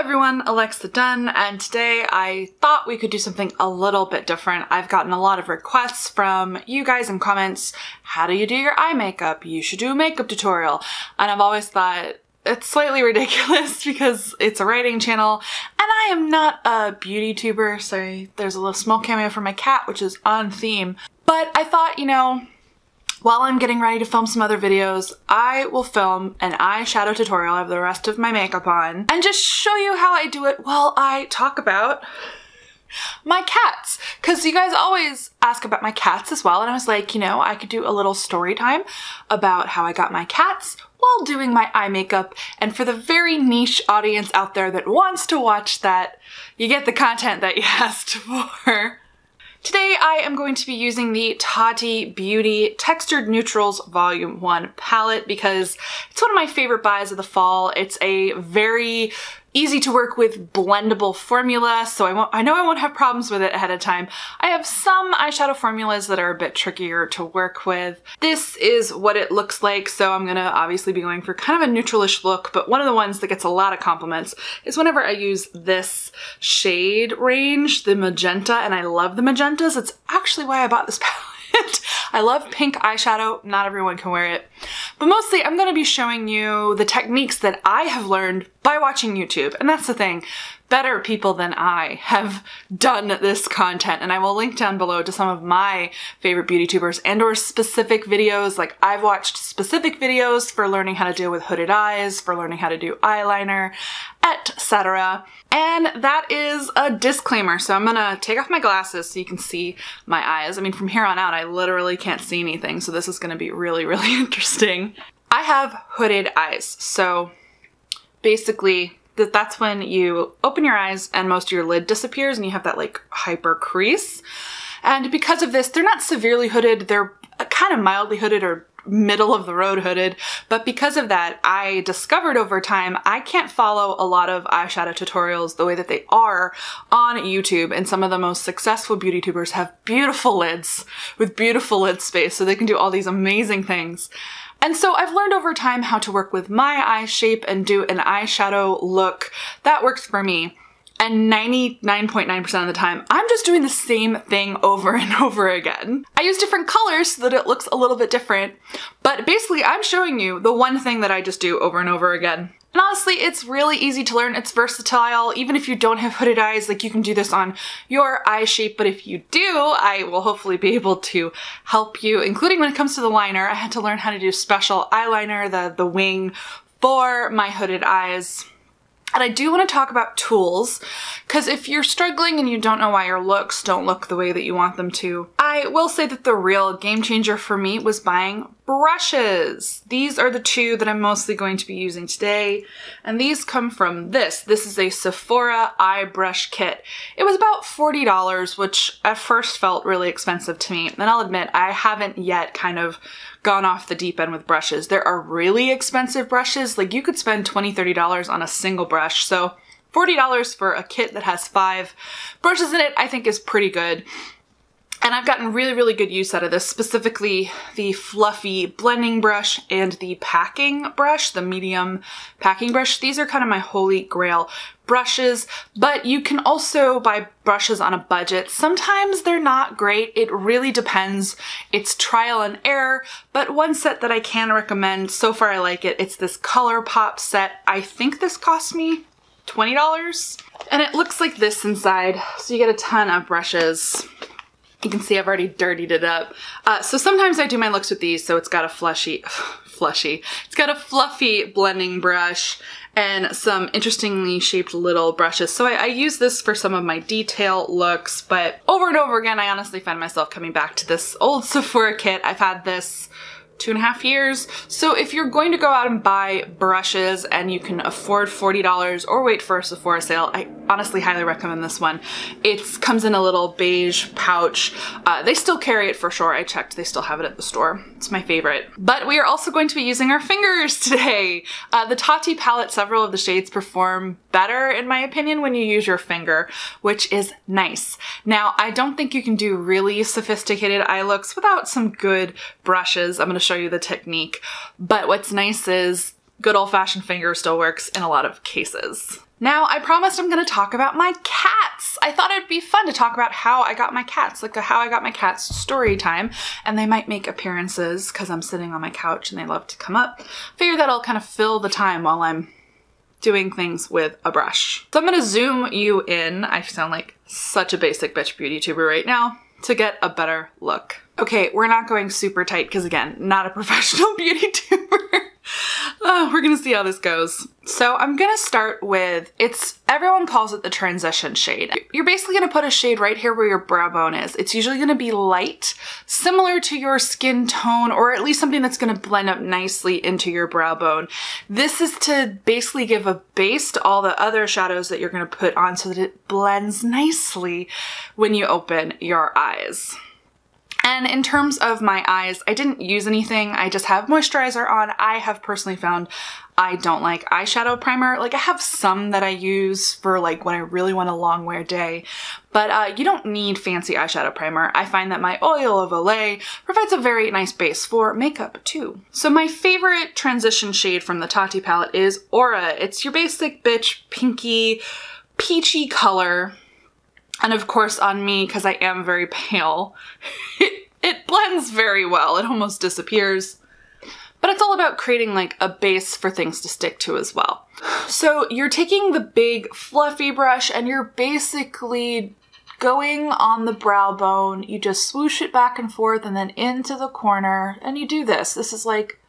everyone, Alexa Donne, and today I thought we could do something a little bit different. I've gotten a lot of requests from you guys in comments, how do you do your eye makeup? You should do a makeup tutorial. And I've always thought, it's slightly ridiculous because it's a writing channel and I am not a beauty tuber. Sorry, there's a little small cameo for my cat, which is on theme. But I thought, you know, while I'm getting ready to film some other videos, I will film an eyeshadow tutorial. I have the rest of my makeup on and just show you how I do it while I talk about my cats. Cause you guys always ask about my cats as well. And I was like, you know, I could do a little story time about how I got my cats while doing my eye makeup. And for the very niche audience out there that wants to watch that, you get the content that you asked for. Today I am going to be using the Tati Beauty Textured Neutrals Volume 1 palette because it's one of my favorite buys of the fall. It's a very easy to work with blendable formula, so I, won't, I know I won't have problems with it ahead of time. I have some eyeshadow formulas that are a bit trickier to work with. This is what it looks like, so I'm gonna obviously be going for kind of a neutralish look, but one of the ones that gets a lot of compliments is whenever I use this shade range, the magenta, and I love the magentas. It's actually why I bought this palette. I love pink eyeshadow, not everyone can wear it. But mostly I'm gonna be showing you the techniques that I have learned by watching YouTube. And that's the thing, better people than I have done this content. And I will link down below to some of my favorite beauty tubers and or specific videos. Like I've watched specific videos for learning how to deal with hooded eyes, for learning how to do eyeliner, etc. And that is a disclaimer. So I'm gonna take off my glasses so you can see my eyes. I mean, from here on out, I literally can't see anything. So this is gonna be really, really interesting. I have hooded eyes. So basically that that's when you open your eyes and most of your lid disappears and you have that like hyper crease. And because of this, they're not severely hooded, they're uh, kind of mildly hooded or middle of the road hooded. But because of that, I discovered over time I can't follow a lot of eyeshadow tutorials the way that they are on YouTube. And some of the most successful beauty tubers have beautiful lids with beautiful lid space so they can do all these amazing things. And so I've learned over time how to work with my eye shape and do an eyeshadow look that works for me. And 99.9% of the time, I'm just doing the same thing over and over again. I use different colors so that it looks a little bit different, but basically I'm showing you the one thing that I just do over and over again. And honestly, it's really easy to learn. It's versatile. Even if you don't have hooded eyes, like you can do this on your eye shape. But if you do, I will hopefully be able to help you, including when it comes to the liner. I had to learn how to do special eyeliner, the, the wing for my hooded eyes. And I do want to talk about tools, because if you're struggling and you don't know why your looks don't look the way that you want them to, I will say that the real game changer for me was buying brushes. These are the two that I'm mostly going to be using today, and these come from this. This is a Sephora eye brush kit. It was about $40, which at first felt really expensive to me, and I'll admit I haven't yet kind of gone off the deep end with brushes. There are really expensive brushes, like you could spend $20, $30 on a single brush, so $40 for a kit that has five brushes in it I think is pretty good. And I've gotten really, really good use out of this, specifically the fluffy blending brush and the packing brush, the medium packing brush. These are kind of my holy grail brushes, but you can also buy brushes on a budget. Sometimes they're not great. It really depends. It's trial and error, but one set that I can recommend, so far I like it, it's this ColourPop set. I think this cost me $20. And it looks like this inside. So you get a ton of brushes. You can see I've already dirtied it up. Uh, so sometimes I do my looks with these, so it's got a fleshy, fleshy, it's got a fluffy blending brush and some interestingly shaped little brushes. So I, I, use this for some of my detail looks, but over and over again, I honestly find myself coming back to this old Sephora kit. I've had this two and a half years. So if you're going to go out and buy brushes and you can afford $40 or wait for a Sephora sale, I honestly highly recommend this one. It comes in a little beige pouch. Uh, they still carry it for sure. I checked, they still have it at the store. It's my favorite. But we are also going to be using our fingers today. Uh, the Tati palette, several of the shades perform better in my opinion when you use your finger, which is nice. Now, I don't think you can do really sophisticated eye looks without some good brushes. I'm gonna show you the technique. But what's nice is good old fashioned finger still works in a lot of cases. Now, I promised I'm gonna talk about my cats. I thought it'd be fun to talk about how I got my cats, like how I got my cats story time, and they might make appearances because I'm sitting on my couch and they love to come up. Figure that'll kind of fill the time while I'm doing things with a brush. So I'm gonna zoom you in. I sound like such a basic bitch beauty tuber right now to get a better look. Okay, we're not going super tight because again, not a professional beauty tuber. Oh, we're gonna see how this goes. So I'm gonna start with, it's, everyone calls it the transition shade. You're basically gonna put a shade right here where your brow bone is. It's usually gonna be light, similar to your skin tone, or at least something that's gonna blend up nicely into your brow bone. This is to basically give a base to all the other shadows that you're gonna put on so that it blends nicely when you open your eyes. And in terms of my eyes, I didn't use anything. I just have moisturizer on. I have personally found I don't like eyeshadow primer. Like I have some that I use for like when I really want a long wear day, but uh, you don't need fancy eyeshadow primer. I find that my Oil of Olay provides a very nice base for makeup too. So my favorite transition shade from the Tati palette is Aura. It's your basic bitch pinky peachy color. And of course on me, because I am very pale, it, it blends very well. It almost disappears. But it's all about creating like a base for things to stick to as well. So you're taking the big fluffy brush and you're basically going on the brow bone. You just swoosh it back and forth and then into the corner and you do this. This is like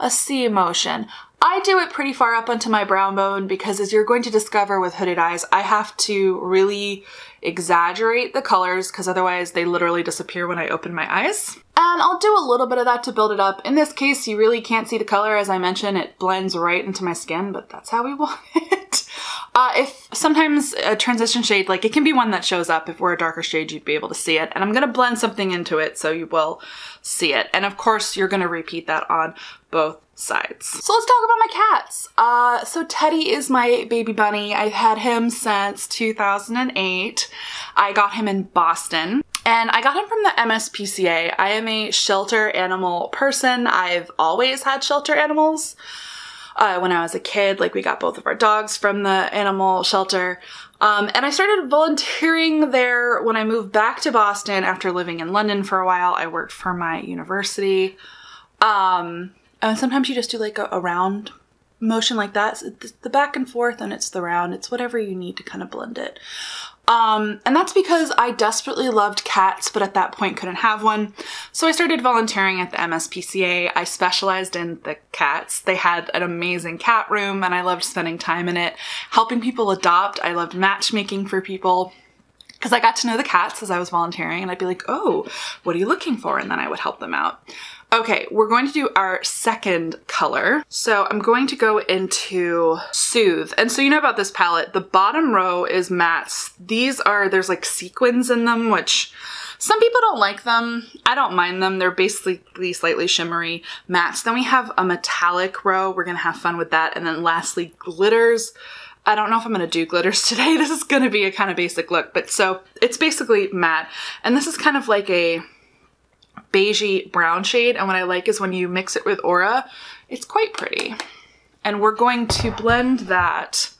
a C motion. I do it pretty far up onto my brow bone because as you're going to discover with hooded eyes, I have to really exaggerate the colors because otherwise they literally disappear when I open my eyes. And I'll do a little bit of that to build it up. In this case, you really can't see the color. As I mentioned, it blends right into my skin, but that's how we want it. Uh, if sometimes a transition shade, like it can be one that shows up. If we're a darker shade, you'd be able to see it. And I'm gonna blend something into it so you will see it. And of course, you're gonna repeat that on both sides. So let's talk about my cats. Uh, so Teddy is my baby bunny. I've had him since 2008. I got him in Boston. And I got him from the MSPCA. I am a shelter animal person. I've always had shelter animals. Uh, when I was a kid, like we got both of our dogs from the animal shelter. Um, and I started volunteering there when I moved back to Boston after living in London for a while. I worked for my university. Um, and sometimes you just do like a, a round motion like that. So the back and forth and it's the round. It's whatever you need to kind of blend it. Um, and that's because I desperately loved cats, but at that point couldn't have one. So I started volunteering at the MSPCA. I specialized in the cats. They had an amazing cat room and I loved spending time in it, helping people adopt. I loved matchmaking for people because I got to know the cats as I was volunteering and I'd be like, oh, what are you looking for? And then I would help them out. Okay, we're going to do our second color. So I'm going to go into Soothe. And so you know about this palette, the bottom row is mattes. These are, there's like sequins in them, which some people don't like them. I don't mind them. They're basically slightly shimmery mattes. Then we have a metallic row. We're gonna have fun with that. And then lastly, glitters. I don't know if I'm gonna do glitters today. This is gonna be a kind of basic look, but so it's basically matte. And this is kind of like a beigey brown shade. And what I like is when you mix it with Aura, it's quite pretty. And we're going to blend that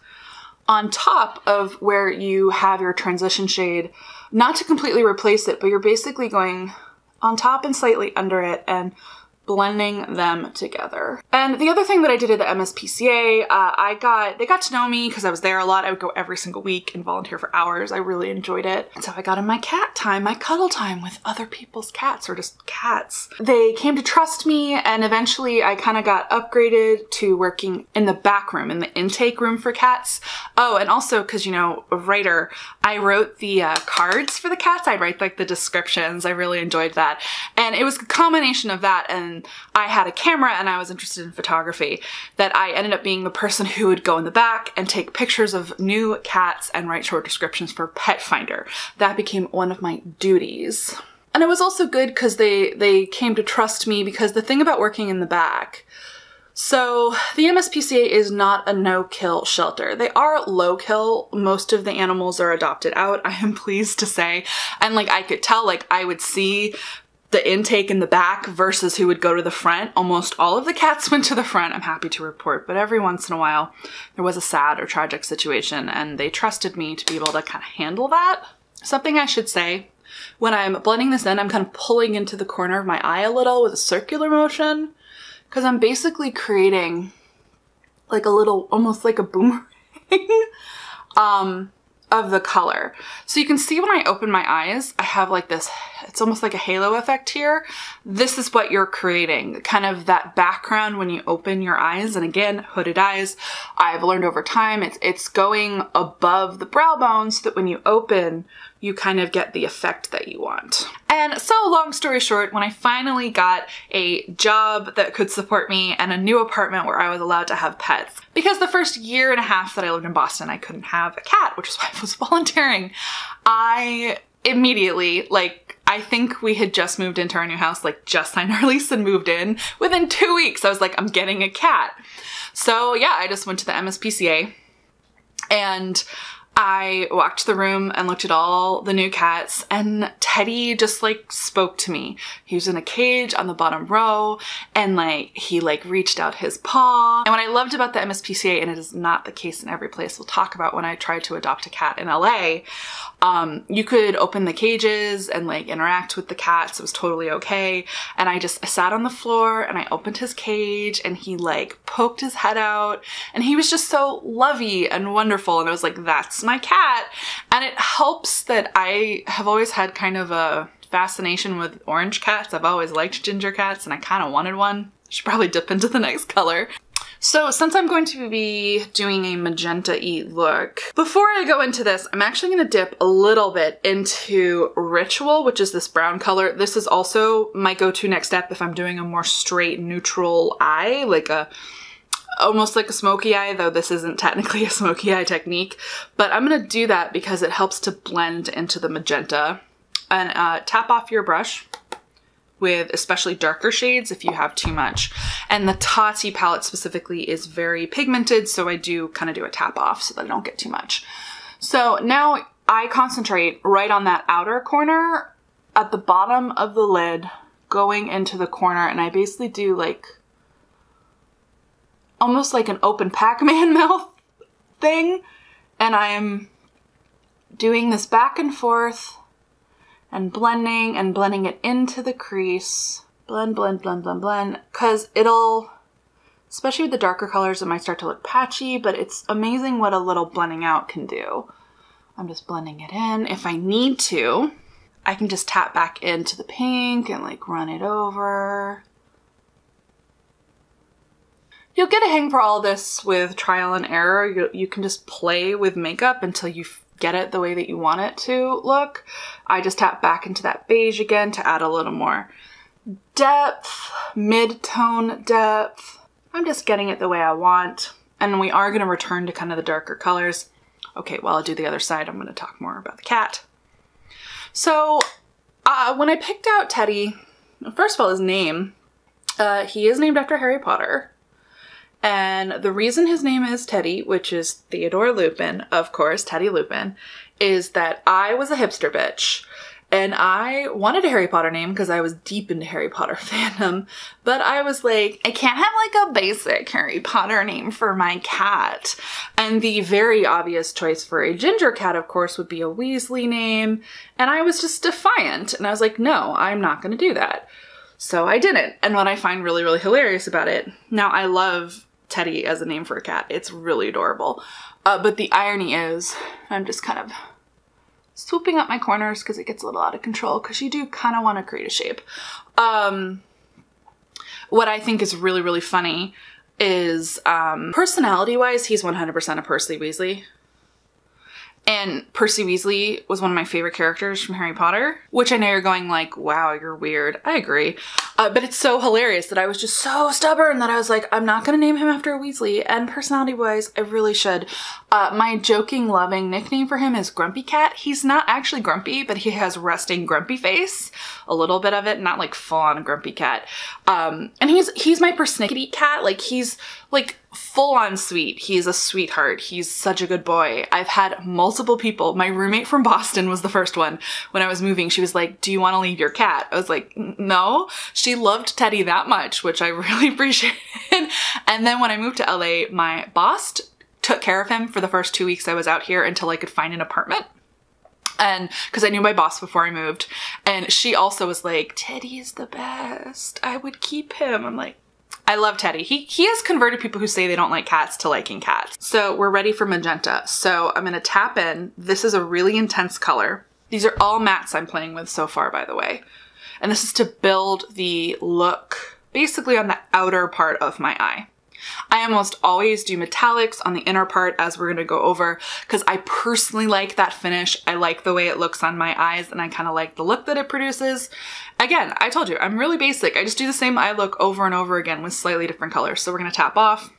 on top of where you have your transition shade, not to completely replace it, but you're basically going on top and slightly under it and blending them together. And the other thing that I did at the MSPCA, uh, I got, they got to know me because I was there a lot. I would go every single week and volunteer for hours. I really enjoyed it. And so I got in my cat time, my cuddle time with other people's cats or just cats. They came to trust me and eventually I kind of got upgraded to working in the back room, in the intake room for cats. Oh, and also because, you know, a writer, I wrote the uh, cards for the cats. I write like the descriptions. I really enjoyed that. And it was a combination of that and I had a camera and I was interested in photography, that I ended up being the person who would go in the back and take pictures of new cats and write short descriptions for Pet Finder. That became one of my duties. And it was also good because they, they came to trust me because the thing about working in the back so the MSPCA is not a no-kill shelter. They are low-kill. Most of the animals are adopted out, I am pleased to say. And like I could tell, like I would see the intake in the back versus who would go to the front. Almost all of the cats went to the front, I'm happy to report, but every once in a while there was a sad or tragic situation and they trusted me to be able to kind of handle that. Something I should say, when I'm blending this in, I'm kind of pulling into the corner of my eye a little with a circular motion because I'm basically creating like a little, almost like a boomerang um, of the color. So you can see when I open my eyes, I have like this, it's almost like a halo effect here. This is what you're creating, kind of that background when you open your eyes. And again, hooded eyes, I've learned over time, it's, it's going above the brow bone so that when you open, you kind of get the effect that you want. And so long story short, when I finally got a job that could support me and a new apartment where I was allowed to have pets, because the first year and a half that I lived in Boston, I couldn't have a cat, which is why I was volunteering, I immediately, like, I think we had just moved into our new house, like just signed our lease and moved in. Within two weeks, I was like, I'm getting a cat. So yeah, I just went to the MSPCA and I walked the room and looked at all the new cats and Teddy just like spoke to me. He was in a cage on the bottom row and like he like reached out his paw. And what I loved about the MSPCA, and it is not the case in every place we'll talk about when I tried to adopt a cat in LA, um, you could open the cages and like interact with the cats. It was totally okay. And I just sat on the floor and I opened his cage and he like poked his head out and he was just so lovey and wonderful. And I was like, that's my cat. And it helps that I have always had kind of a fascination with orange cats. I've always liked ginger cats and I kind of wanted one. Should probably dip into the next color. So since I'm going to be doing a magenta-y look, before I go into this, I'm actually going to dip a little bit into Ritual, which is this brown color. This is also my go-to next step if I'm doing a more straight neutral eye, like a almost like a smoky eye, though this isn't technically a smoky eye technique. But I'm going to do that because it helps to blend into the magenta. And uh, tap off your brush with especially darker shades if you have too much. And the Tati palette specifically is very pigmented, so I do kind of do a tap off so that I don't get too much. So now I concentrate right on that outer corner at the bottom of the lid going into the corner and I basically do like almost like an open Pac-Man mouth thing and I'm doing this back and forth and blending and blending it into the crease. Blend, blend, blend, blend, blend, because it'll, especially with the darker colors, it might start to look patchy, but it's amazing what a little blending out can do. I'm just blending it in. If I need to, I can just tap back into the pink and like run it over. You'll get a hang for all this with trial and error. You, you can just play with makeup until you get it the way that you want it to look. I just tap back into that beige again to add a little more depth, mid-tone depth. I'm just getting it the way I want. And we are gonna return to kind of the darker colors. Okay, while I do the other side, I'm gonna talk more about the cat. So uh, when I picked out Teddy, first of all, his name, uh, he is named after Harry Potter. And the reason his name is Teddy, which is Theodore Lupin, of course, Teddy Lupin, is that I was a hipster bitch. And I wanted a Harry Potter name because I was deep into Harry Potter fandom, but I was like, I can't have like a basic Harry Potter name for my cat. And the very obvious choice for a ginger cat, of course, would be a Weasley name. And I was just defiant. And I was like, no, I'm not going to do that. So I didn't. And what I find really, really hilarious about it, now I love Teddy as a name for a cat. It's really adorable. Uh, but the irony is, I'm just kind of swooping up my corners because it gets a little out of control because you do kind of want to create a shape. Um, what I think is really, really funny is um, personality-wise, he's 100% a Percy Weasley. And Percy Weasley was one of my favorite characters from Harry Potter, which I know you're going like, wow, you're weird. I agree. Uh, but it's so hilarious that I was just so stubborn that I was like, I'm not going to name him after a Weasley. And personality wise, I really should. Uh, my joking, loving nickname for him is Grumpy Cat. He's not actually grumpy, but he has resting grumpy face. A little bit of it, not like full on grumpy cat. Um, and he's, he's my persnickety cat. Like he's like full on sweet. He's a sweetheart. He's such a good boy. I've had multiple people. My roommate from Boston was the first one. When I was moving, she was like, do you want to leave your cat? I was like, no. She loved Teddy that much, which I really appreciated. and then when I moved to LA, my boss took care of him for the first two weeks I was out here until I could find an apartment and because I knew my boss before I moved, and she also was like, Teddy is the best. I would keep him. I'm like, I love Teddy. He, he has converted people who say they don't like cats to liking cats. So we're ready for magenta. So I'm gonna tap in. This is a really intense color. These are all mattes I'm playing with so far, by the way. And this is to build the look basically on the outer part of my eye. I almost always do metallics on the inner part as we're gonna go over because I personally like that finish. I like the way it looks on my eyes and I kind of like the look that it produces. Again, I told you, I'm really basic. I just do the same eye look over and over again with slightly different colors. So we're gonna tap off.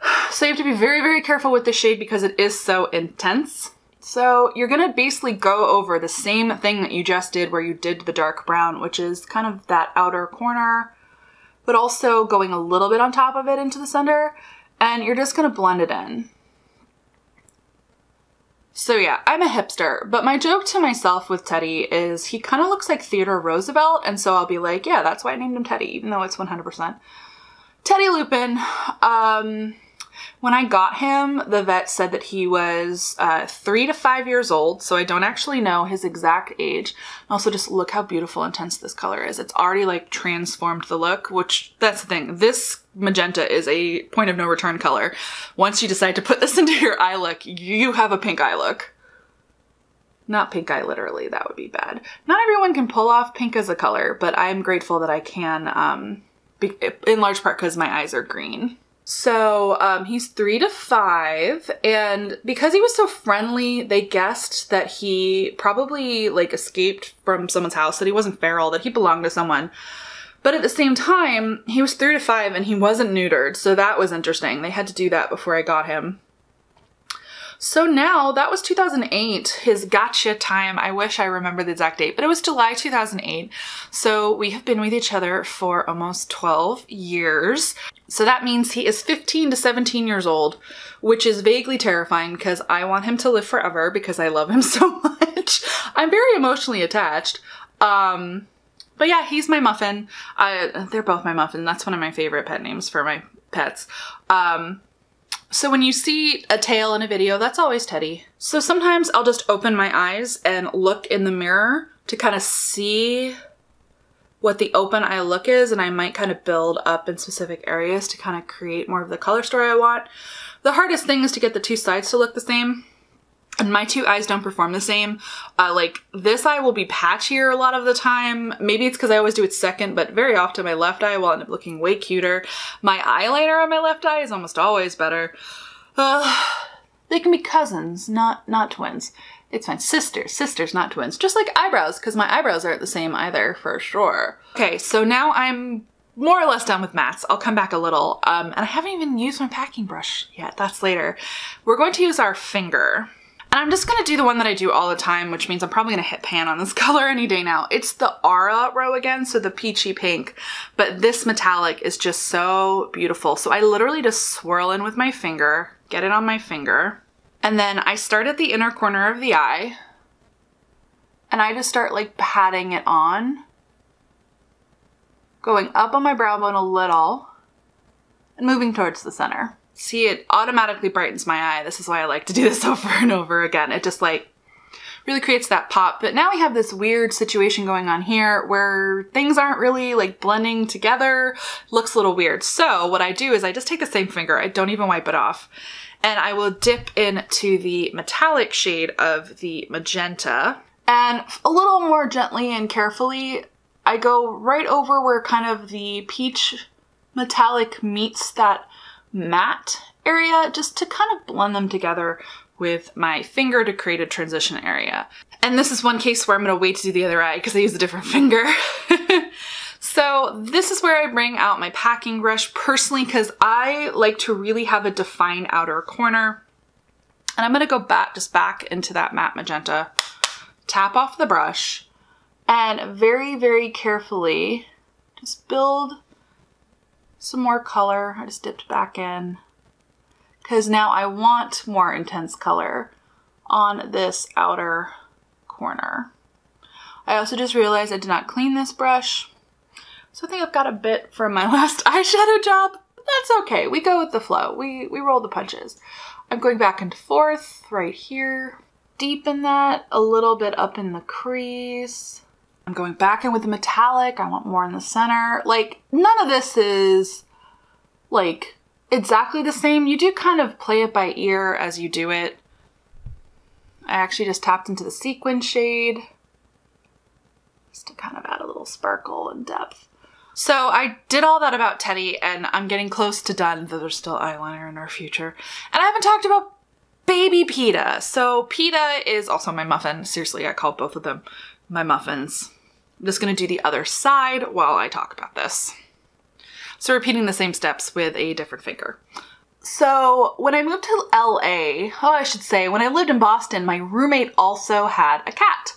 So you have to be very, very careful with the shade because it is so intense. So you're gonna basically go over the same thing that you just did where you did the dark brown, which is kind of that outer corner but also going a little bit on top of it into the center and you're just gonna blend it in. So yeah, I'm a hipster, but my joke to myself with Teddy is he kind of looks like Theodore Roosevelt, and so I'll be like, yeah, that's why I named him Teddy, even though it's 100%. Teddy Lupin, um, when I got him, the vet said that he was uh, three to five years old, so I don't actually know his exact age. Also, just look how beautiful and intense this color is. It's already like transformed the look, which that's the thing. This magenta is a point of no return color. Once you decide to put this into your eye look, you have a pink eye look. Not pink eye literally, that would be bad. Not everyone can pull off pink as a color, but I'm grateful that I can, um, in large part because my eyes are green. So um, he's three to five, and because he was so friendly, they guessed that he probably like escaped from someone's house, that he wasn't feral, that he belonged to someone. But at the same time, he was three to five and he wasn't neutered, so that was interesting. They had to do that before I got him. So now that was 2008, his gotcha time. I wish I remember the exact date, but it was July 2008. So we have been with each other for almost 12 years. So that means he is 15 to 17 years old, which is vaguely terrifying because I want him to live forever because I love him so much. I'm very emotionally attached. Um, but yeah, he's my muffin. Uh, they're both my muffin. That's one of my favorite pet names for my pets. Um, so when you see a tail in a video, that's always Teddy. So sometimes I'll just open my eyes and look in the mirror to kind of see what the open eye look is and I might kind of build up in specific areas to kind of create more of the color story I want. The hardest thing is to get the two sides to look the same and my two eyes don't perform the same. Uh, like this eye will be patchier a lot of the time. Maybe it's because I always do it second, but very often my left eye will end up looking way cuter. My eyeliner on my left eye is almost always better. Uh, they can be cousins, not not twins. It's fine. Sisters, sisters, not twins. Just like eyebrows, because my eyebrows aren't the same either, for sure. Okay, so now I'm more or less done with mattes. I'll come back a little. Um, and I haven't even used my packing brush yet. That's later. We're going to use our finger. And I'm just gonna do the one that I do all the time, which means I'm probably gonna hit pan on this color any day now. It's the Aura row again, so the peachy pink, but this metallic is just so beautiful. So I literally just swirl in with my finger, get it on my finger, and then I start at the inner corner of the eye, and I just start like patting it on, going up on my brow bone a little, and moving towards the center. See, it automatically brightens my eye. This is why I like to do this over and over again. It just like really creates that pop. But now we have this weird situation going on here where things aren't really like blending together. Looks a little weird. So what I do is I just take the same finger. I don't even wipe it off. And I will dip into the metallic shade of the magenta. And a little more gently and carefully, I go right over where kind of the peach metallic meets that matte area just to kind of blend them together with my finger to create a transition area. And this is one case where I'm gonna wait to do the other eye because I use a different finger. so this is where I bring out my packing brush personally because I like to really have a defined outer corner. And I'm gonna go back, just back into that matte magenta, tap off the brush, and very, very carefully just build some more color. I just dipped back in. because now I want more intense color on this outer corner. I also just realized I did not clean this brush. So I think I've got a bit from my last eyeshadow job. But that's okay. We go with the flow. We, we roll the punches. I'm going back and forth right here. Deepen that a little bit up in the crease. I'm going back in with the metallic. I want more in the center. Like, none of this is like exactly the same. You do kind of play it by ear as you do it. I actually just tapped into the sequin shade just to kind of add a little sparkle and depth. So I did all that about Teddy and I'm getting close to done, though there's still eyeliner in our future. And I haven't talked about baby Peta. So Peta is also my muffin. Seriously, I call both of them my muffins. I'm just gonna do the other side while I talk about this. So repeating the same steps with a different finger. So when I moved to LA, oh, I should say, when I lived in Boston, my roommate also had a cat.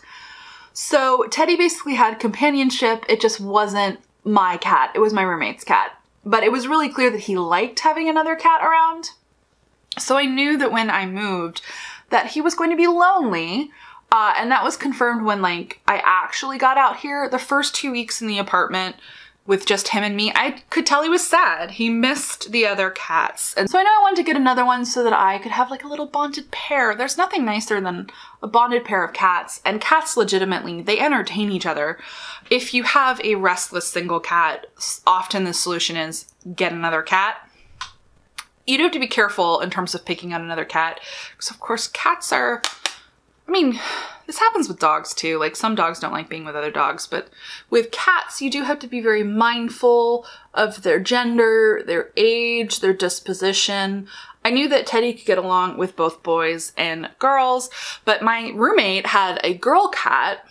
So Teddy basically had companionship. It just wasn't my cat. It was my roommate's cat. But it was really clear that he liked having another cat around. So I knew that when I moved that he was going to be lonely. Uh, and that was confirmed when like I actually got out here. The first two weeks in the apartment, with just him and me, I could tell he was sad. He missed the other cats. And so I know I wanted to get another one so that I could have like a little bonded pair. There's nothing nicer than a bonded pair of cats. And cats legitimately, they entertain each other. If you have a restless single cat, often the solution is get another cat. You do have to be careful in terms of picking out another cat. Because of course cats are, I mean, this happens with dogs too. Like some dogs don't like being with other dogs, but with cats, you do have to be very mindful of their gender, their age, their disposition. I knew that Teddy could get along with both boys and girls, but my roommate had a girl cat.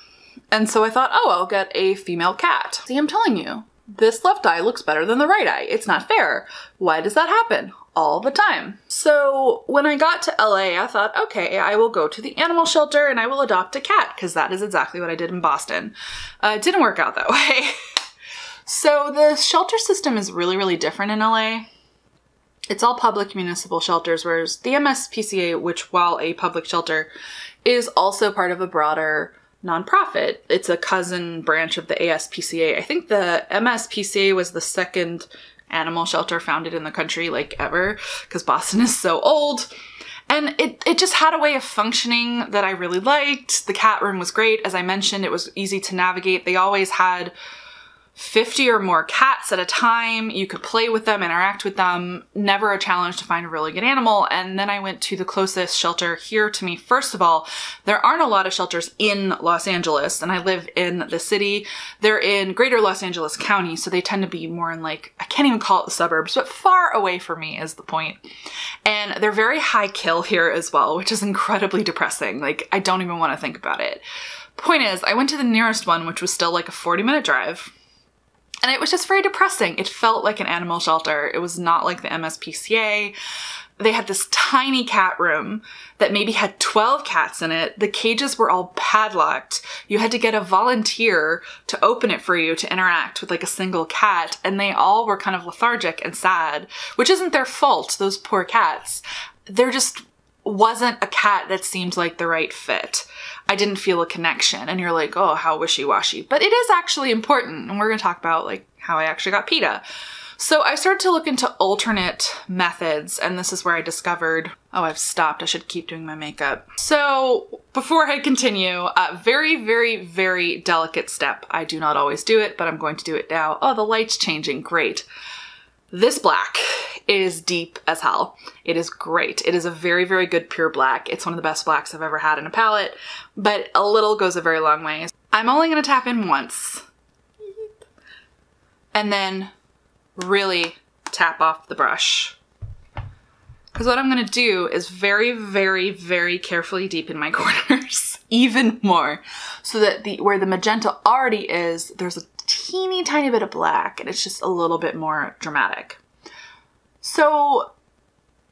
And so I thought, oh, I'll get a female cat. See, I'm telling you, this left eye looks better than the right eye. It's not fair. Why does that happen? All the time. So when I got to LA, I thought, okay, I will go to the animal shelter and I will adopt a cat because that is exactly what I did in Boston. Uh, it didn't work out that way. so the shelter system is really, really different in LA. It's all public municipal shelters, whereas the MSPCA, which while a public shelter, is also part of a broader nonprofit. It's a cousin branch of the ASPCA. I think the MSPCA was the second animal shelter founded in the country like ever because Boston is so old. And it, it just had a way of functioning that I really liked. The cat room was great. As I mentioned, it was easy to navigate. They always had 50 or more cats at a time. You could play with them, interact with them. Never a challenge to find a really good animal. And then I went to the closest shelter here to me. First of all, there aren't a lot of shelters in Los Angeles, and I live in the city. They're in greater Los Angeles County, so they tend to be more in like, I can't even call it the suburbs, but far away from me is the point. And they're very high kill here as well, which is incredibly depressing. Like, I don't even want to think about it. Point is, I went to the nearest one, which was still like a 40 minute drive and it was just very depressing. It felt like an animal shelter. It was not like the MSPCA. They had this tiny cat room that maybe had 12 cats in it. The cages were all padlocked. You had to get a volunteer to open it for you to interact with like a single cat. And they all were kind of lethargic and sad, which isn't their fault, those poor cats. They're just wasn't a cat that seemed like the right fit. I didn't feel a connection. And you're like, oh, how wishy-washy. But it is actually important. And we're going to talk about like how I actually got PETA. So I started to look into alternate methods and this is where I discovered, oh, I've stopped. I should keep doing my makeup. So before I continue, a very, very, very delicate step. I do not always do it, but I'm going to do it now. Oh, the light's changing. Great. This black is deep as hell. It is great. It is a very, very good pure black. It's one of the best blacks I've ever had in a palette, but a little goes a very long way. I'm only gonna tap in once and then really tap off the brush. Because what I'm gonna do is very, very, very carefully deepen my corners even more so that the where the magenta already is, there's a teeny tiny bit of black and it's just a little bit more dramatic. So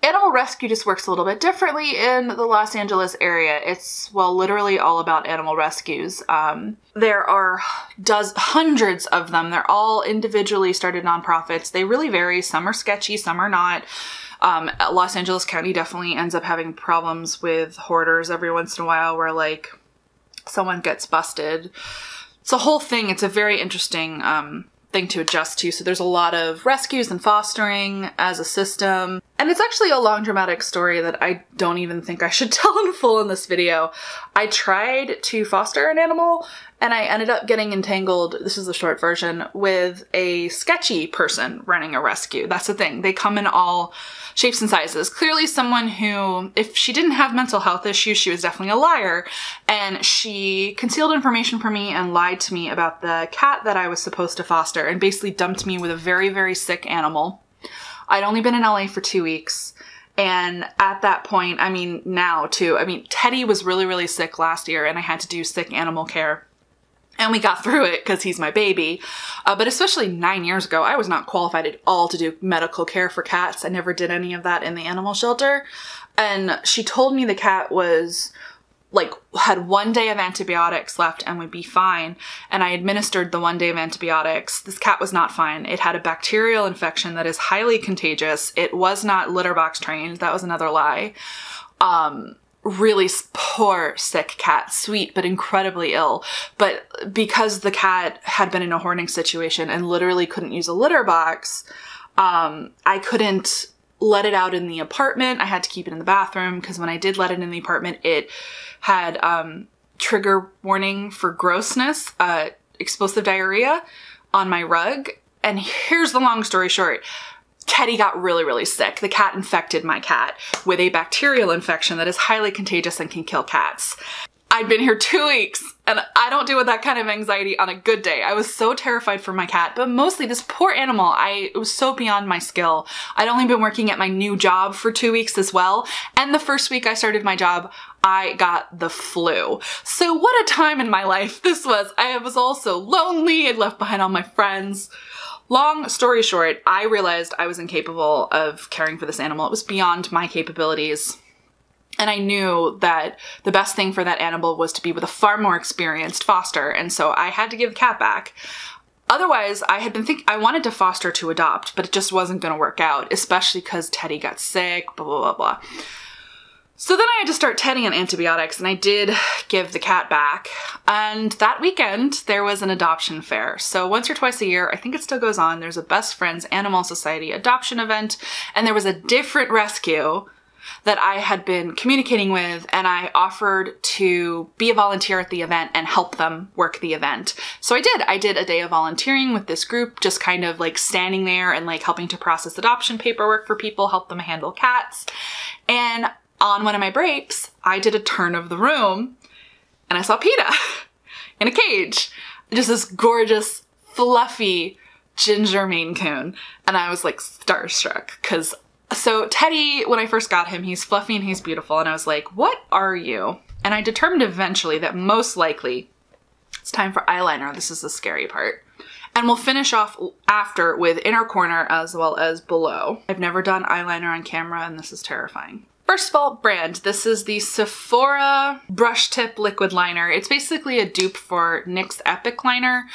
Animal rescue just works a little bit differently in the Los Angeles area. It's, well, literally all about animal rescues. Um, there are does hundreds of them. They're all individually started nonprofits. They really vary. Some are sketchy, some are not. Um, Los Angeles County definitely ends up having problems with hoarders every once in a while where like someone gets busted. It's a whole thing. It's a very interesting um, thing to adjust to. So there's a lot of rescues and fostering as a system. And it's actually a long dramatic story that I don't even think I should tell in full in this video. I tried to foster an animal and I ended up getting entangled, this is the short version, with a sketchy person running a rescue. That's the thing. They come in all shapes and sizes. Clearly someone who, if she didn't have mental health issues, she was definitely a liar. And she concealed information from me and lied to me about the cat that I was supposed to foster and basically dumped me with a very, very sick animal. I'd only been in LA for two weeks. And at that point, I mean, now too, I mean, Teddy was really, really sick last year and I had to do sick animal care and we got through it because he's my baby. Uh, but especially nine years ago, I was not qualified at all to do medical care for cats. I never did any of that in the animal shelter. And she told me the cat was like had one day of antibiotics left and would be fine and i administered the one day of antibiotics. This cat was not fine. It had a bacterial infection that is highly contagious. It was not litter box trained. That was another lie. Um really poor sick cat. Sweet but incredibly ill. But because the cat had been in a hoarding situation and literally couldn't use a litter box um, i couldn't let it out in the apartment i had to keep it in the bathroom because when i did let it in the apartment it had um, trigger warning for grossness uh, explosive diarrhea on my rug and here's the long story short Teddy got really, really sick. The cat infected my cat with a bacterial infection that is highly contagious and can kill cats. I'd been here two weeks and I don't deal with that kind of anxiety on a good day. I was so terrified for my cat, but mostly this poor animal, I it was so beyond my skill. I'd only been working at my new job for two weeks as well. And the first week I started my job, I got the flu. So what a time in my life this was. I was also lonely. I'd left behind all my friends. Long story short, I realized I was incapable of caring for this animal. It was beyond my capabilities. And I knew that the best thing for that animal was to be with a far more experienced foster. And so I had to give the cat back. Otherwise, I had been thinking I wanted to foster to adopt, but it just wasn't going to work out, especially because Teddy got sick, blah, blah, blah, blah. So then I had to start Teddy on antibiotics and I did give the cat back. And that weekend there was an adoption fair. So once or twice a year, I think it still goes on, there's a Best Friends Animal Society adoption event and there was a different rescue that I had been communicating with and I offered to be a volunteer at the event and help them work the event. So I did. I did a day of volunteering with this group, just kind of like standing there and like helping to process adoption paperwork for people, help them handle cats. And on one of my breaks, I did a turn of the room and I saw PETA in a cage. Just this gorgeous, fluffy ginger Maine Coon. And I was like starstruck because so Teddy, when I first got him, he's fluffy and he's beautiful. And I was like, what are you? And I determined eventually that most likely it's time for eyeliner. This is the scary part. And we'll finish off after with inner corner as well as below. I've never done eyeliner on camera and this is terrifying. First of all, brand. This is the Sephora Brush Tip Liquid Liner. It's basically a dupe for NYX Epic Liner.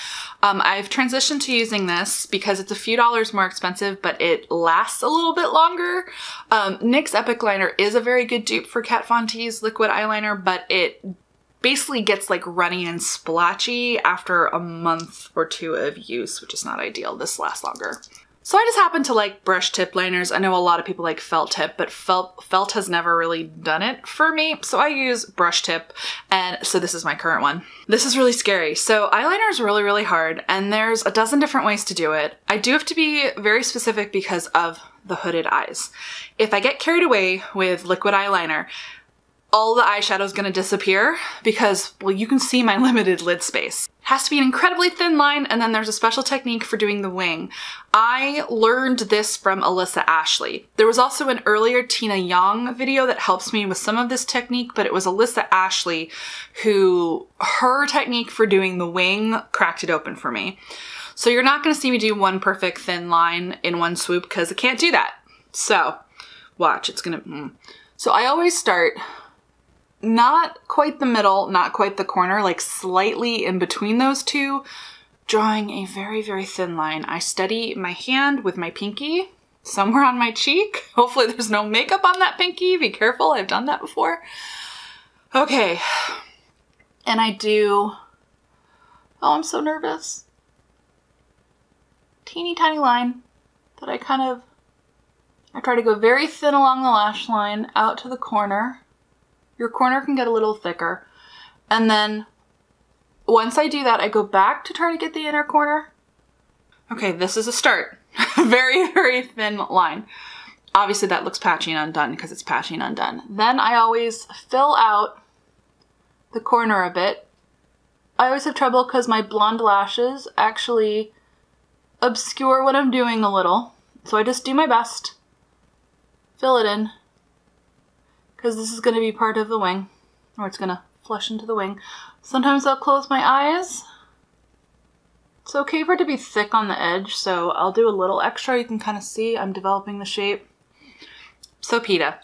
Um, I've transitioned to using this because it's a few dollars more expensive, but it lasts a little bit longer. Um, NYX Epic Liner is a very good dupe for Kat Von D's liquid eyeliner, but it basically gets like runny and splotchy after a month or two of use, which is not ideal. This lasts longer. So I just happen to like brush tip liners. I know a lot of people like felt tip, but felt, felt has never really done it for me. So I use brush tip and so this is my current one. This is really scary. So eyeliner is really, really hard and there's a dozen different ways to do it. I do have to be very specific because of the hooded eyes. If I get carried away with liquid eyeliner, all the eyeshadow is going to disappear because, well, you can see my limited lid space. It has to be an incredibly thin line, and then there's a special technique for doing the wing. I learned this from Alyssa Ashley. There was also an earlier Tina Yong video that helps me with some of this technique, but it was Alyssa Ashley who, her technique for doing the wing cracked it open for me. So you're not going to see me do one perfect thin line in one swoop because I can't do that. So Watch, it's gonna. Mm. So I always start not quite the middle, not quite the corner, like slightly in between those two, drawing a very, very thin line. I steady my hand with my pinky somewhere on my cheek. Hopefully there's no makeup on that pinky. Be careful, I've done that before. Okay. And I do, oh, I'm so nervous. Teeny tiny line that I kind of, I try to go very thin along the lash line out to the corner. Your corner can get a little thicker. And then once I do that, I go back to try to get the inner corner. Okay, this is a start. very, very thin line. Obviously that looks patchy and undone because it's patchy and undone. Then I always fill out the corner a bit. I always have trouble because my blonde lashes actually obscure what I'm doing a little. So I just do my best. Fill it in. Because this is going to be part of the wing. Or it's going to flush into the wing. Sometimes I'll close my eyes. It's okay for it to be thick on the edge, so I'll do a little extra. You can kind of see I'm developing the shape. So Peeta,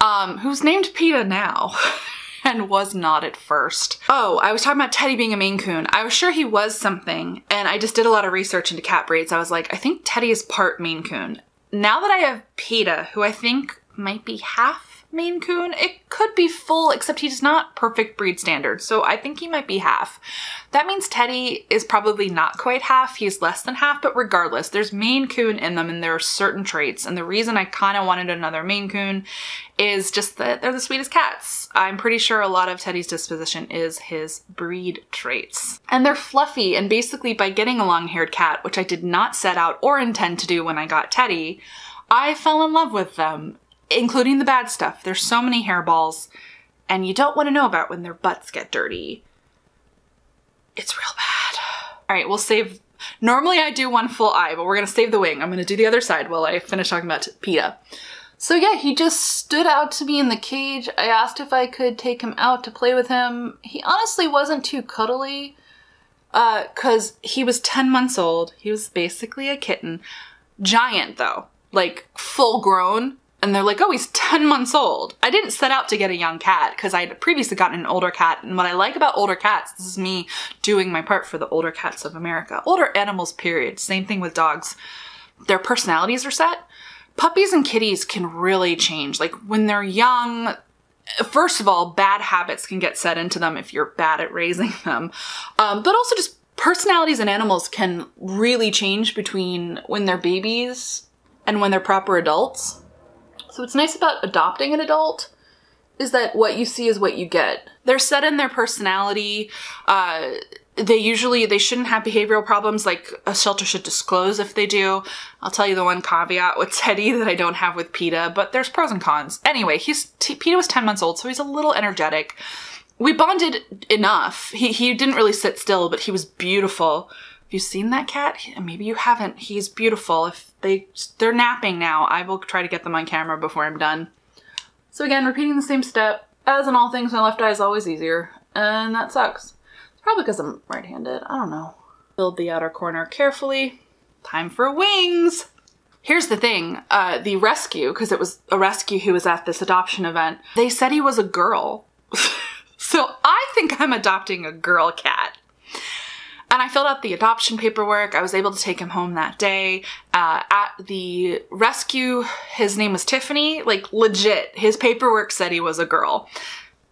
um, who's named Peeta now and was not at first. Oh, I was talking about Teddy being a Maine Coon. I was sure he was something, and I just did a lot of research into cat breeds. I was like, I think Teddy is part Maine Coon. Now that I have Peeta, who I think might be half Maine Coon. It could be full, except he's not perfect breed standard, so I think he might be half. That means Teddy is probably not quite half, he's less than half, but regardless, there's Maine Coon in them and there are certain traits, and the reason I kind of wanted another Maine Coon is just that they're the sweetest cats. I'm pretty sure a lot of Teddy's disposition is his breed traits. And they're fluffy, and basically by getting a long-haired cat, which I did not set out or intend to do when I got Teddy, I fell in love with them including the bad stuff. There's so many hairballs, and you don't want to know about when their butts get dirty. It's real bad. All right, we'll save. Normally I do one full eye, but we're gonna save the wing. I'm gonna do the other side while I finish talking about Peeta. So yeah, he just stood out to me in the cage. I asked if I could take him out to play with him. He honestly wasn't too cuddly, uh, cause he was 10 months old. He was basically a kitten. Giant though, like full grown and they're like, oh, he's 10 months old. I didn't set out to get a young cat because I had previously gotten an older cat. And what I like about older cats, this is me doing my part for the older cats of America. Older animals, period. Same thing with dogs. Their personalities are set. Puppies and kitties can really change. Like when they're young, first of all, bad habits can get set into them if you're bad at raising them. Um, but also just personalities and animals can really change between when they're babies and when they're proper adults. So what's nice about adopting an adult is that what you see is what you get. They're set in their personality. Uh, they usually they shouldn't have behavioral problems like a shelter should disclose if they do. I'll tell you the one caveat with Teddy that I don't have with Peeta, but there's pros and cons. Anyway, he's Peeta was 10 months old, so he's a little energetic. We bonded enough. He he didn't really sit still, but he was beautiful. Have you seen that cat? Maybe you haven't. He's beautiful. If they, they're napping now. I will try to get them on camera before I'm done. So again, repeating the same step. As in all things, my left eye is always easier. And that sucks. It's probably because I'm right-handed. I don't know. Build the outer corner carefully. Time for wings! Here's the thing, uh, the rescue, because it was a rescue who was at this adoption event, they said he was a girl. so I think I'm adopting a girl cat. And I filled out the adoption paperwork. I was able to take him home that day. Uh, at the rescue, his name was Tiffany. Like, legit, his paperwork said he was a girl.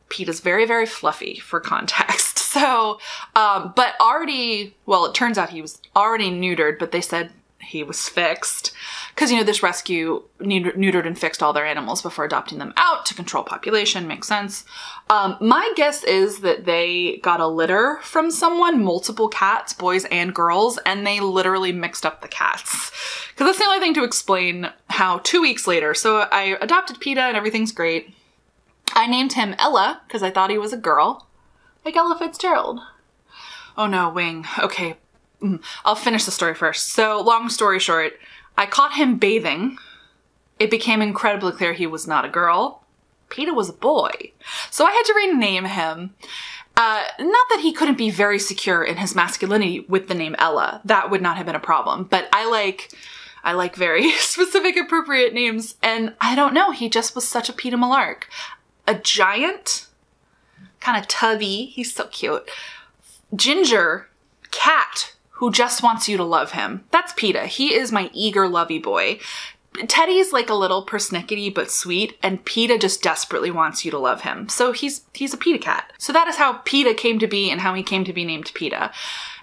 Pete is very, very fluffy for context. So, um, but already, well, it turns out he was already neutered, but they said he was fixed. Because, you know, this rescue neutered and fixed all their animals before adopting them out to control population. Makes sense. Um, my guess is that they got a litter from someone, multiple cats, boys and girls, and they literally mixed up the cats. Because that's the only thing to explain how two weeks later, so I adopted Peeta and everything's great. I named him Ella because I thought he was a girl, like Ella Fitzgerald. Oh no, Wing. Okay, I'll finish the story first. So, long story short, I caught him bathing. It became incredibly clear he was not a girl. Peeta was a boy. So I had to rename him. Uh, not that he couldn't be very secure in his masculinity with the name Ella. That would not have been a problem. But I like, I like very specific, appropriate names. And I don't know, he just was such a Peeta Mellark. A giant, kind of tubby, he's so cute. Ginger cat who just wants you to love him. That's Peeta. He is my eager, lovey boy. Teddy's like a little persnickety but sweet, and Peeta just desperately wants you to love him. So he's he's a Peeta cat. So that is how Peeta came to be and how he came to be named Peeta.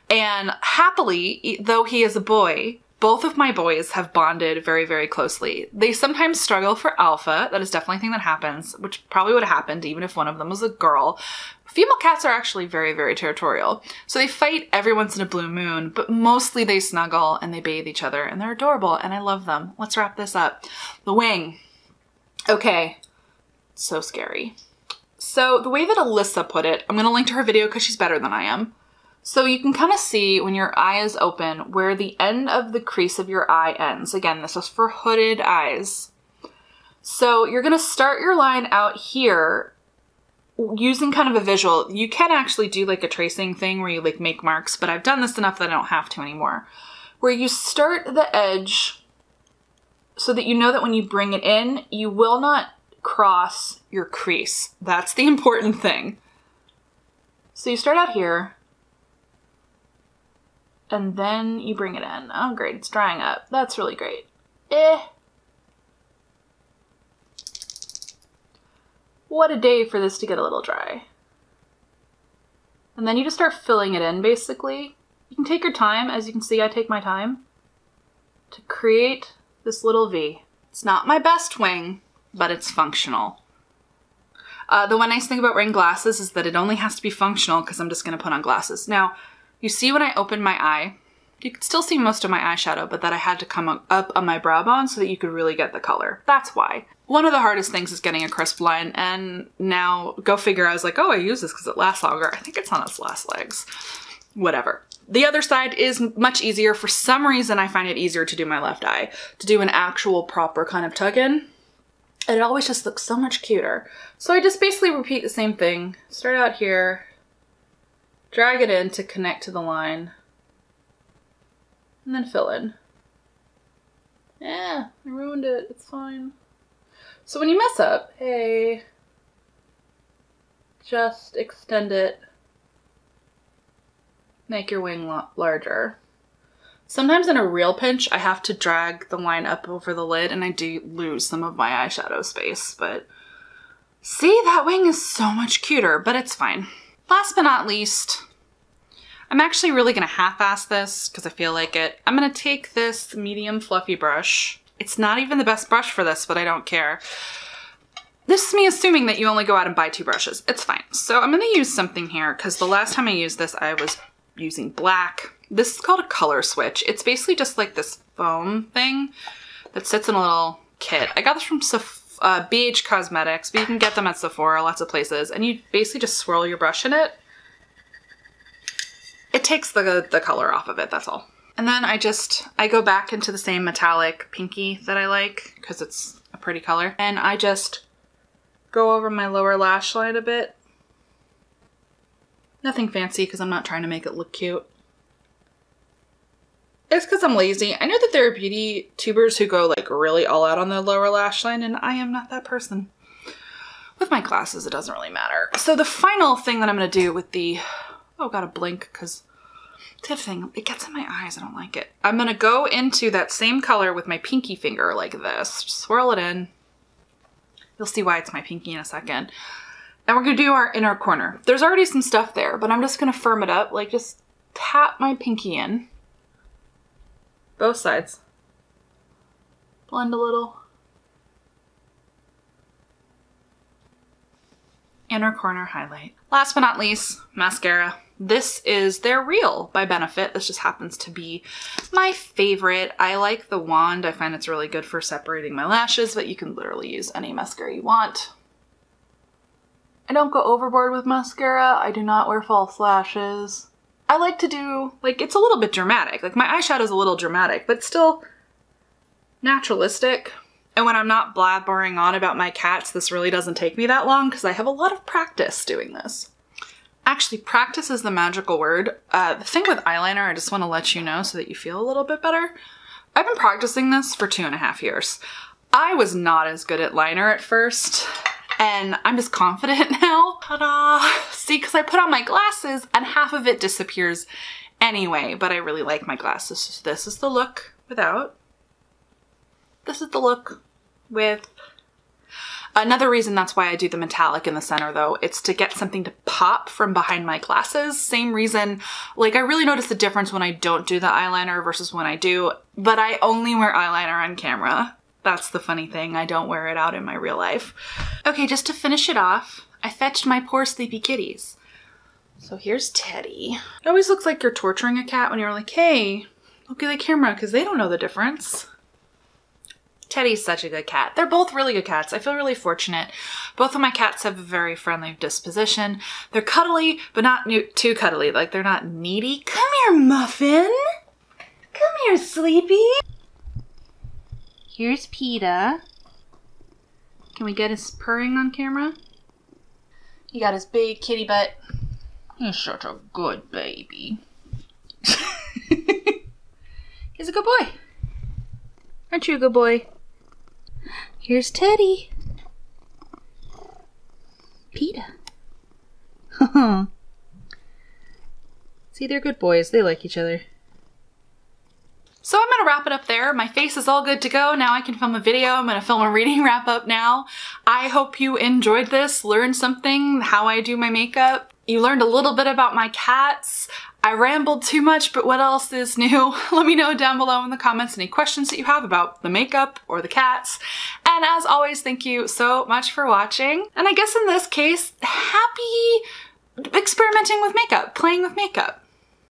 And happily, though he is a boy, both of my boys have bonded very, very closely. They sometimes struggle for alpha. That is definitely a thing that happens, which probably would have happened even if one of them was a girl. Female cats are actually very, very territorial. So they fight every once in a blue moon, but mostly they snuggle and they bathe each other and they're adorable and I love them. Let's wrap this up. The wing. Okay. So scary. So the way that Alyssa put it, I'm going to link to her video because she's better than I am. So you can kind of see when your eye is open where the end of the crease of your eye ends. Again, this is for hooded eyes. So you're going to start your line out here using kind of a visual. You can actually do like a tracing thing where you like make marks, but I've done this enough that I don't have to anymore. Where you start the edge so that you know that when you bring it in, you will not cross your crease. That's the important thing. So you start out here and then you bring it in. Oh, great, it's drying up. That's really great. Eh. What a day for this to get a little dry. And then you just start filling it in, basically. You can take your time, as you can see I take my time, to create this little V. It's not my best wing, but it's functional. Uh, the one nice thing about wearing glasses is that it only has to be functional because I'm just going to put on glasses. Now, you see when I open my eye, you can still see most of my eyeshadow, but that I had to come up on my brow bone so that you could really get the color. That's why. One of the hardest things is getting a crisp line, and now go figure, I was like, oh, I use this because it lasts longer. I think it's on its last legs. Whatever. The other side is much easier. For some reason, I find it easier to do my left eye, to do an actual proper kind of tug in. And it always just looks so much cuter. So I just basically repeat the same thing. Start out here, drag it in to connect to the line, and then fill in. Yeah, I ruined it. It's fine. So when you mess up, hey, just extend it. Make your wing larger. Sometimes in a real pinch, I have to drag the line up over the lid and I do lose some of my eyeshadow space, but see, that wing is so much cuter, but it's fine. Last but not least, I'm actually really gonna half-ass this because I feel like it. I'm gonna take this medium fluffy brush. It's not even the best brush for this, but I don't care. This is me assuming that you only go out and buy two brushes. It's fine. So I'm gonna use something here because the last time I used this, I was using black. This is called a color switch. It's basically just like this foam thing that sits in a little kit. I got this from Seph uh, BH Cosmetics, but you can get them at Sephora, lots of places, and you basically just swirl your brush in it it takes the, the color off of it, that's all. And then I just, I go back into the same metallic pinky that I like because it's a pretty color. And I just go over my lower lash line a bit. Nothing fancy because I'm not trying to make it look cute. It's because I'm lazy. I know that there are beauty tubers who go like really all out on their lower lash line and I am not that person. With my glasses, it doesn't really matter. So the final thing that I'm going to do with the Oh, gotta blink because the thing, it gets in my eyes. I don't like it. I'm gonna go into that same color with my pinky finger like this. Just swirl it in. You'll see why it's my pinky in a second. And we're gonna do our inner corner. There's already some stuff there, but I'm just gonna firm it up. Like just tap my pinky in. Both sides. Blend a little. Inner corner highlight. Last but not least, mascara. This is They're Real by Benefit. This just happens to be my favorite. I like the wand. I find it's really good for separating my lashes, but you can literally use any mascara you want. I don't go overboard with mascara. I do not wear false lashes. I like to do, like, it's a little bit dramatic. Like, my eyeshadow is a little dramatic, but still naturalistic. And when I'm not blabbering on about my cats, this really doesn't take me that long because I have a lot of practice doing this. Actually, practice is the magical word. Uh, the thing with eyeliner, I just want to let you know so that you feel a little bit better. I've been practicing this for two and a half years. I was not as good at liner at first and I'm just confident now. Ta-da! See, because I put on my glasses and half of it disappears anyway, but I really like my glasses. So this is the look without. This is the look with. Another reason that's why I do the metallic in the center though, it's to get something to pop from behind my glasses. Same reason, like I really notice the difference when I don't do the eyeliner versus when I do, but I only wear eyeliner on camera. That's the funny thing, I don't wear it out in my real life. Okay, just to finish it off, I fetched my poor sleepy kitties. So here's Teddy. It always looks like you're torturing a cat when you're like, hey, look at the camera, because they don't know the difference. Teddy's such a good cat. They're both really good cats. I feel really fortunate. Both of my cats have a very friendly disposition. They're cuddly, but not too cuddly. Like, they're not needy. Come here, Muffin. Come here, Sleepy. Here's Peeta. Can we get his purring on camera? He got his big kitty butt. He's such a good baby. He's a good boy. Aren't you a good boy? Here's Teddy. Peeta. See, they're good boys. They like each other. So I'm gonna wrap it up there. My face is all good to go. Now I can film a video. I'm gonna film a reading wrap up now. I hope you enjoyed this, learned something, how I do my makeup. You learned a little bit about my cats. I rambled too much, but what else is new? Let me know down below in the comments any questions that you have about the makeup or the cats. And as always, thank you so much for watching. And I guess in this case, happy experimenting with makeup, playing with makeup.